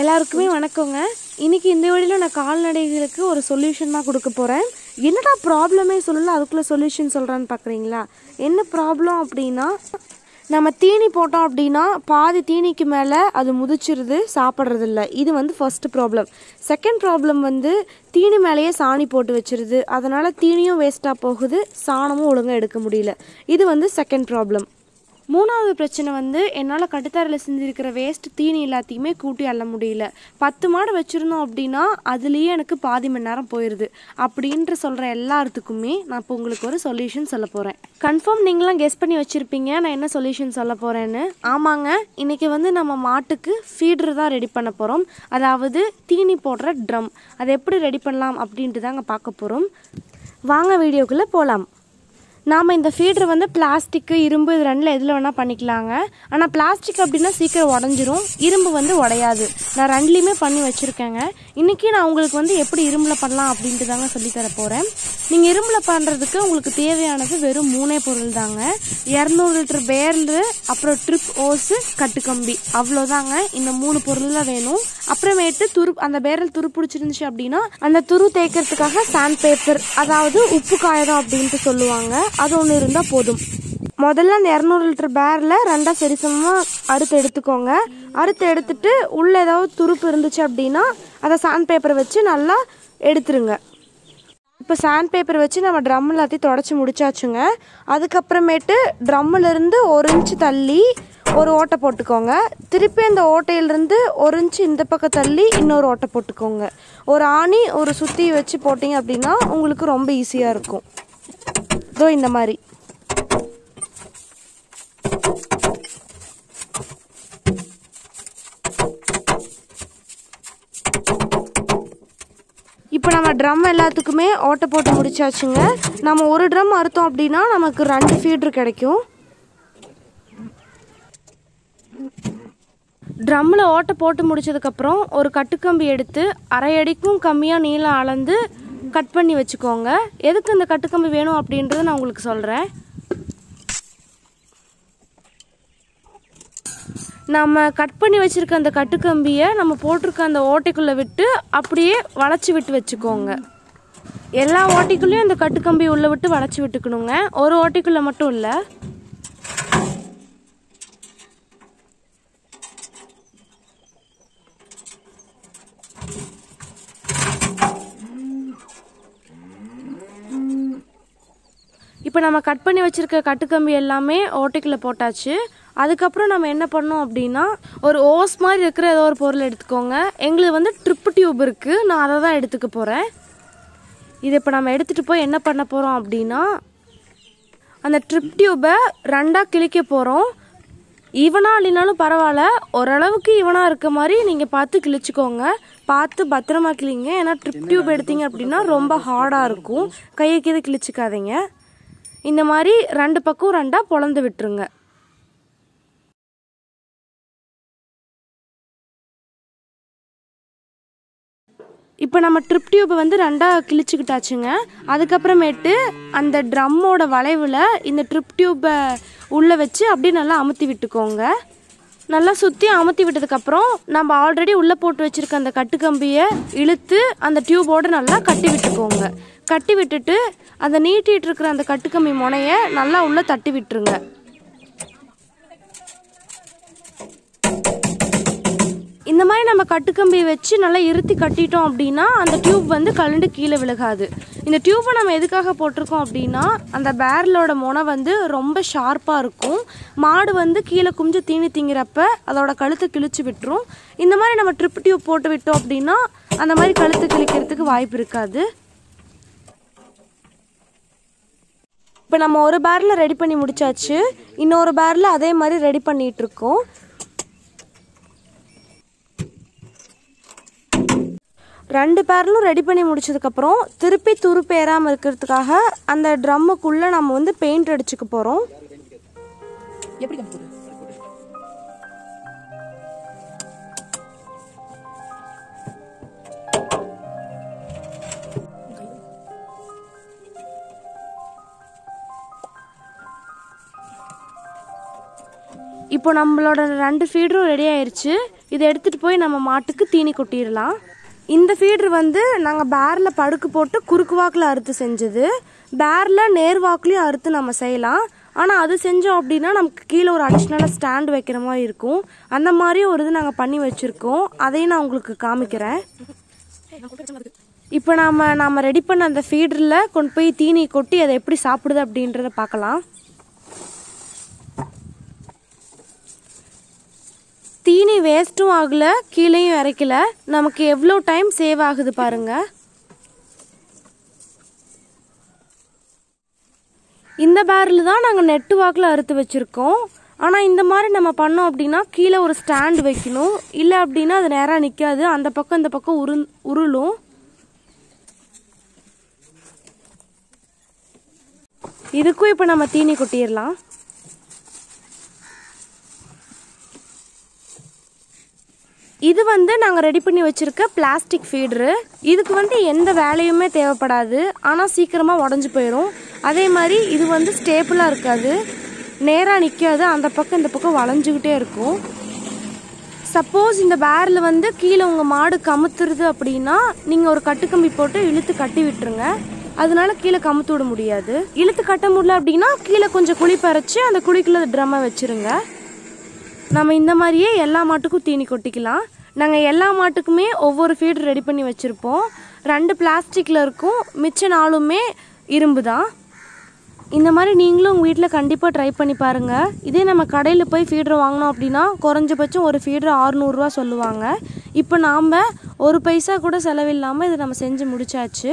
எல்லாருக்குமே வணக்கங்க. இன்றைக்கி இந்த வழியில் நான் கால்நடைகளுக்கு ஒரு சொல்யூஷன் தான் கொடுக்க போகிறேன் என்னடா ப்ராப்ளமே சொல்லல அதுக்குள்ளே சொல்யூஷன் சொல்கிறான்னு பார்க்குறீங்களா என்ன ப்ராப்ளம் அப்படின்னா நம்ம தீனி போட்டோம் அப்படின்னா பாதி தீனிக்கு மேலே அது முதிச்சிருது சாப்பிட்றதில்ல. இது வந்து ஃபர்ஸ்ட் ப்ராப்ளம் செகண்ட் ப்ராப்ளம் வந்து தீனி மேலேயே சாணி போட்டு வச்சிருது. அதனால் தீனியும் வேஸ்ட்டாக போகுது சாணமும் ஒழுங்காக எடுக்க முடியல. இது வந்து செகண்ட் ப்ராப்ளம் மூணாவது பிரச்சனை வந்து என்னால் கட்டுத்தரையில் செஞ்சுருக்கிற வேஸ்ட் தீனி எல்லாத்தையுமே கூட்டி அள்ள முடியல. பத்து மாடு வச்சுருந்தோம் அப்படின்னா அதுலேயே எனக்கு பாதி மணி நேரம் போயிடுது அப்படின்ற சொல்கிற எல்லாத்துக்குமே நான் இப்போ உங்களுக்கு ஒரு சொல்யூஷன் சொல்ல போகிறேன் கன்ஃபார்ம் நீங்களாம் கெஸ் பண்ணி வச்சுருப்பீங்க. நான் என்ன சொல்யூஷன் சொல்ல போகிறேன்னு ஆமாங்க. இன்றைக்கி வந்து நம்ம மாட்டுக்கு ஃபீடர் தான் ரெடி பண்ண போகிறோம் அதாவது தீனி போடுற ட்ரம் அதை எப்படி ரெடி பண்ணலாம் அப்படின்ட்டு தாங்க பார்க்க போகிறோம் வாங்க வீடியோக்குள்ளே போகலாம் நாம் இந்த ஃபீடர் வந்து பிளாஸ்டிக்கு இரும்பு இது ரெண்டில் எதில் வேணால் பண்ணிக்கலாங்க. ஆனால் பிளாஸ்டிக் அப்படின்னா சீக்கிரம் உடஞ்சிரும். இரும்பு வந்து உடையாது. நான் ரெண்டுலேயுமே பண்ணி வச்சுருக்கேங்க. இன்றைக்கி நான் உங்களுக்கு வந்து எப்படி இரும்பில் பண்ணலாம் அப்படின்ட்டு தாங்க சொல்லித்தர போகிறேன் நீங்கள் இரும்பில் பண்ணுறதுக்கு உங்களுக்கு தேவையானது வெறும் மூணே பொருள் தாங்க. இரநூறு லிட்டர் பேர்லு அப்புறம் ட்ரிப் ஓஸு கட்டுக்கம்பி அவ்வளோதாங்க. இந்த மூணு பொருள் தான் வேணும். அப்புறமேட்டு துரு அந்த பேரல் துரு பிடிச்சிருந்துச்சு அப்படின்னா அந்த துரு தேய்க்கிறதுக்காக சாண்ட் பேப்பர் அதாவது உப்பு காகிதம் அப்படின்ட்டு சொல்லுவாங்க. அது ஒன்று இருந்தால் போதும். முதல்ல அந்த இரநூறு லிட்டர் பேரில் ரெண்டாக சரிசமமாக அறுத்து எடுத்துக்கோங்க. அறுத்து எடுத்துட்டு உள்ளே ஏதாவது துருப்பு இருந்துச்சு அப்படின்னா அதை சாண்ட் பேப்பரை வச்சு நல்லா எடுத்துருங்க. இப்போ சாண்ட் பேப்பர் வச்சு நம்ம ட்ரம் எல்லாத்தையும் தொடச்சி முடிச்சாச்சுங்க. அதுக்கப்புறமேட்டு ட்ரம்மிலிருந்து ஒரு இன்ச்சு தள்ளி ஒரு ஓட்டை போட்டுக்கோங்க. திருப்பி அந்த ஓட்டையிலேருந்து ஒரு இன்ச்சு இந்த பக்கம் தள்ளி இன்னொரு ஓட்டை போட்டுக்கோங்க. ஒரு ஆணி ஒரு சுற்றி வச்சு போட்டிங்க அப்படின்னா உங்களுக்கு ரொம்ப ஈஸியாக இருக்கும். இதோ இந்த மாதிரி. இப்போ நம்ம ட்ரம் எல்லாத்துக்குமே ஓட்டை போட்டு முடிச்சாச்சுங்க. நம்ம ஒரு ட்ரம் அறுத்தோம் அப்படின்னா நமக்கு ரெண்டு ஃபீட்ரு கிடைக்கும். ட்ரம்மில் ஓட்டை போட்டு முடிச்சதுக்கப்புறம் ஒரு கட்டுக்கம்பி எடுத்து அரை அடிக்கும் கம்மியாக நீளம் அளந்து கட் பண்ணி வச்சுக்கோங்க. எதுக்கு இந்த கட்டுக்கம்பி வேணும் அப்படின்றத நான் உங்களுக்கு சொல்கிறேன் நம்ம கட் பண்ணி வச்சுருக்க அந்த கட்டுக்கம்பியை நம்ம போட்டிருக்க அந்த ஓட்டைக்குள்ளே விட்டு அப்படியே வளைச்சி விட்டு வச்சுக்கோங்க. எல்லா ஓட்டைக்குள்ளேயும் அந்த கட்டுக்கம்பியை உள்ளே விட்டு வளைச்சி விட்டுக்கணுங்க. ஒரு ஓட்டைக்குள்ளே மட்டும் இல்லை. இப்போ நம்ம கட் பண்ணி வச்சுருக்க கட்டுக்கம்பி எல்லாமே ஓட்டைக்குள்ளே போட்டாச்சு. அதுக்கப்புறம் நம்ம என்ன பண்ணோம் அப்படின்னா ஒரு ஓஸ் மாதிரி இருக்கிற ஏதோ ஒரு பொருள் எடுத்துக்கோங்க. எங்களுக்கு வந்து ட்ரிப்பு டியூப் இருக்குது நான் அதை தான் எடுத்துக்க போகிறேன் இதை இப்போ நம்ம எடுத்துகிட்டு போய் என்ன பண்ண போகிறோம் அப்படின்னா அந்த ட்ரிப் டியூப்பை ரெண்டாக கிழிக்க போகிறோம் ஈவனாக இல்லைனாலும் பரவாயில்ல. ஓரளவுக்கு ஈவனாக இருக்க மாதிரி நீங்கள் பார்த்து கிழிச்சிக்கோங்க. பார்த்து பத்திரமா கிழிங்க. ஏன்னா ட்ரிப் டியூப் எடுத்தீங்க அப்படின்னா ரொம்ப ஹார்டாக இருக்கும். கையை கீழே கிழிச்சிக்காதீங்க. இந்த மாதிரி ரெண்டு பக்கம் ரெண்டாக பொழந்து விட்டுருங்க. இப்போ நம்ம ட்ரிப் டியூப்பை வந்து ரெண்டாக கிழிச்சுக்கிட்டாச்சுங்க. அதுக்கப்புறமேட்டு அந்த ட்ரம்மோட வளைவில் இந்த ட்ரிப் டியூப்பை உள்ளே வச்சு அப்படியே நல்லா அமுத்தி விட்டுக்கோங்க. நல்லா சுற்றி அமுத்தி விட்டதுக்கப்புறம் நம்ம ஆல்ரெடி உள்ளே போட்டு வச்சுருக்க அந்த கட்டுக்கம்பியை இழுத்து அந்த டியூபோடு நல்லா கட்டி விட்டுக்கோங்க. கட்டி விட்டுட்டு அந்த நீட்டிகிட்டு இருக்கிற அந்த கட்டுக்கம்பி முனையை நல்லா உள்ளே தட்டி விட்டுருங்க. இந்த மாதிரி நம்ம கட்டுக்கம்பி வச்சு நல்லா இருத்தி கட்டிட்டோம் அப்படின்னா அந்த டியூப் வந்து கலண்டு கீழே விழுகாது. இந்த டியூப்பை நம்ம எதுக்காக போட்டிருக்கோம் அப்படின்னா அந்த பேரலோட முனை வந்து ரொம்ப ஷார்ப்பாக இருக்கும். மாடு வந்து கீழே குஞ்சு தீனி திங்கிறப்ப அதோட கழுத்தை கிழிச்சு விட்டுரும். இந்த மாதிரி நம்ம ட்ரிப் டியூப் போட்டு விட்டோம் அப்படின்னா அந்த மாதிரி கழுத்து கிழிக்கிறதுக்கு வாய்ப்பு இருக்காது. இப்போ நம்ம ஒரு பேரில் ரெடி பண்ணி முடிச்சாச்சு. இன்னொரு பேரில் அதே மாதிரி ரெடி பண்ணிகிட்டு ரெண்டு பேரலும் ரெடி பண்ணி முடிச்சதுக்கப்புறம் திருப்பி துருப்பு ஏறாமல் இருக்கிறதுக்காக அந்த ட்ரம்முக்குள்ளே நம்ம வந்து பெயிண்ட் அடிச்சுக்க போகிறோம் இப்போ நம்மளோட ரெண்டு ஃபீடரும் ரெடி ஆயிருச்சு. இதை எடுத்துகிட்டு போய் நம்ம மாட்டுக்கு தீனி கொட்டிடலாம். இந்த ஃபீட்ரு வந்து நாங்கள் பேரில் படுக்கு போட்டு குறுக்கு வாக்கில் அறுத்து செஞ்சது. பேரில் நேர்வாக்குலேயும் அறுத்து நம்ம செய்யலாம். ஆனால் அது செஞ்சோம் அப்படின்னா நமக்கு கீழே ஒரு அடிஷ்னலாக ஸ்டாண்ட் வைக்கிற மாதிரி இருக்கும். அந்த மாதிரி ஒரு இது நாங்கள் பண்ணி வச்சுருக்கோம். அதையும் நான் உங்களுக்கு காமிக்கிறேன். இப்போ நாம் நாம் ரெடி பண்ண அந்த ஃபீடரில் கொண்டு போய் தீனி கொட்டி அதை எப்படி சாப்பிடுது அப்படின்றத பார்க்கலாம் தீனி வேஸ்ட்டும் ஆகலை கீழேயும் இறக்கல. நமக்கு எவ்வளோ டைம் சேவ் ஆகுது பாருங்கள் இந்த பேரில் தான் நாங்கள் நெட்டு வாக்கில் அறுத்து வச்சுருக்கோம். ஆனால் இந்த மாதிரி நம்ம பண்ணோம் அப்படின்னா கீழே ஒரு ஸ்டாண்ட் வைக்கணும். இல்லை அப்படின்னா அது நேராக நிற்காது அந்த பக்கம் இந்த பக்கம் உரு உருளும். இதுக்கும் இப்போ நம்ம தீனி கொட்டிடலாம். இது வந்து நாங்கள் ரெடி பண்ணி வச்சுருக்க பிளாஸ்டிக் ஃபீடரு இதுக்கு வந்து எந்த வேலையுமே தேவைப்படாது. ஆனால் சீக்கிரமாக உடஞ்சி போயிடும் அதே மாதிரி இது வந்து ஸ்டேபிளாக இருக்காது. நேராக நிற்காது அந்த பக்கம் இந்த பக்கம் வளைஞ்சிக்கிட்டே இருக்கும். சப்போஸ் இந்த பேரில் வந்து கீழே உங்கள் மாடு கமுத்துருது அப்படின்னா நீங்கள் ஒரு கட்டுக்கம்பி போட்டு இழுத்து கட்டி விட்டுருங்க. அதனால கீழே கமுத்து விட முடியாது. இழுத்து கட்ட முடியல அப்படின்னா கீழே கொஞ்சம் குழி பறித்து அந்த குழிக்குள்ளே ட்ரம்மை வச்சிருங்க. நம்ம இந்த மாதிரியே எல்லா மாட்டுக்கும் தீனி கொட்டிக்கலாம். நாங்கள் எல்லா மாட்டுக்குமே ஒவ்வொரு ஃபீடு ரெடி பண்ணி வச்சுருப்போம். ரெண்டு பிளாஸ்டிக்கில் இருக்கும். மிச்ச நாளுமே இரும்பு தான் இந்த மாதிரி நீங்களும் உங்கள் வீட்டில் கண்டிப்பாக ட்ரை பண்ணி பாருங்கள் இதே நம்ம கடையில் போய் ஃபீடர் வாங்கினோம் அப்படின்னா குறைஞ்சபட்சம் ஒரு ஃபீடர் ஆறுநூறுவா சொல்லுவாங்க. இப்போ நாம் ஒரு பைசா கூட செலவில்லாமல் இதை நம்ம செஞ்சு முடிச்சாச்சு.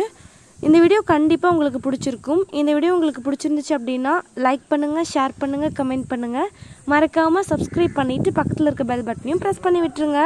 இந்த வீடியோ கண்டிப்பாக உங்களுக்கு பிடிச்சிருக்கும். இந்த வீடியோ உங்களுக்கு பிடிச்சிருந்துச்சு அப்படின்னா லைக் பண்ணுங்கள் ஷேர் பண்ணுங்கள் கமெண்ட் பண்ணுங்கள் மறக்காமல் சப்ஸ்கிரைப் பண்ணிவிட்டு பக்கத்தில் இருக்க பெல் பட்டனையும் ப்ரெஸ் பண்ணி விட்டுருங்க.